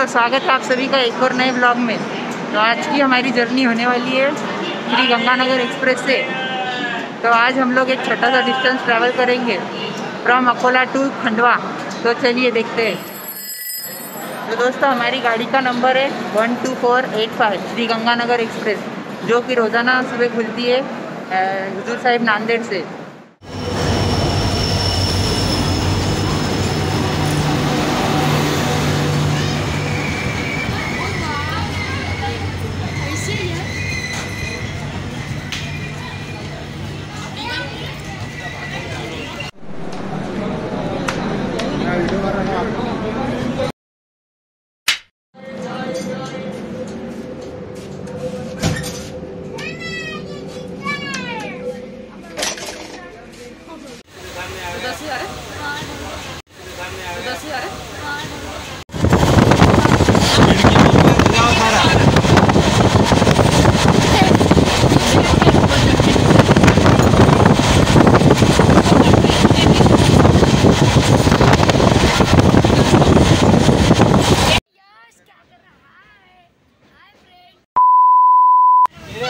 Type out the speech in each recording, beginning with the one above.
दोस्तों स्वागत है आप सभी का एक और नए ब्लॉग में। तो आज की हमारी जर्नी होने वाली है श्री गंगानगर एक्सप्रेस से। तो आज हम लोग एक छोटा सा डिस्टेंस ट्रैवल करेंगे फ्रॉम अकोला टू खंडवा। तो चलिए देखते हैं। तो दोस्तों, हमारी गाड़ी का नंबर है one two four eight five Sri Ganganagar express जो कि रोज़ाना सुबह खुलती है हजूर साहिब नांदेड़ से। 何? तो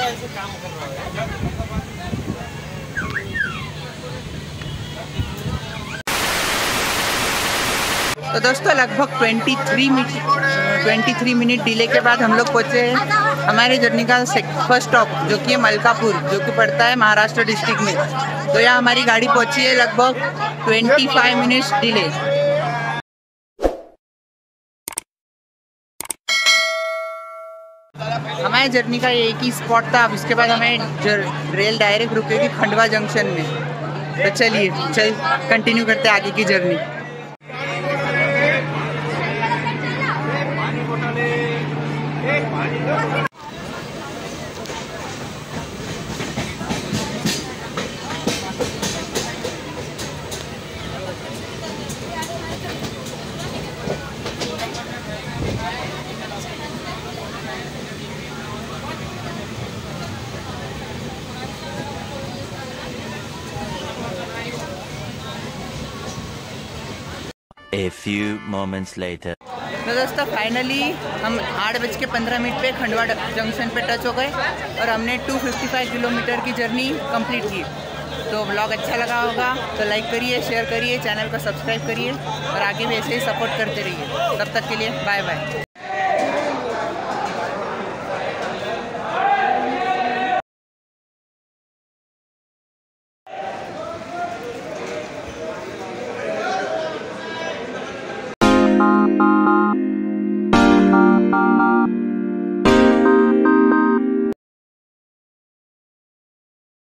दोस्तों, लगभग 23 मिनट 23 मिनट डिले के बाद हम लोग पहुँचे हैं हमारे जर्नी का फ़र्स्ट स्टॉप जो कि है मलकापुर, जो कि पड़ता है महाराष्ट्र डिस्ट्रिक्ट में। तो यहाँ हमारी गाड़ी पहुँची है लगभग 25 मिनट्स डिले हमारे जर्नी का एक ही स्पॉट था, अब उसके बाद हमें रेल डायरेक्ट रुकेगी खंडवा जंक्शन में। तो चलिए, चल कंटिन्यू करते आगे की journey. A few moments later. तो दोस्तों फाइनली हम आठ बज के पंद्रह मिनट पे खंडवा जंक्शन पे टच हो गए और हमने 255 किलोमीटर की जर्नी कंप्लीट की। तो ब्लॉग अच्छा लगा होगा तो लाइक करिए शेयर करिए चैनल को सब्सक्राइब करिए और आगे भी ऐसे ही सपोर्ट करते रहिए। तब तक के लिए बाय बाय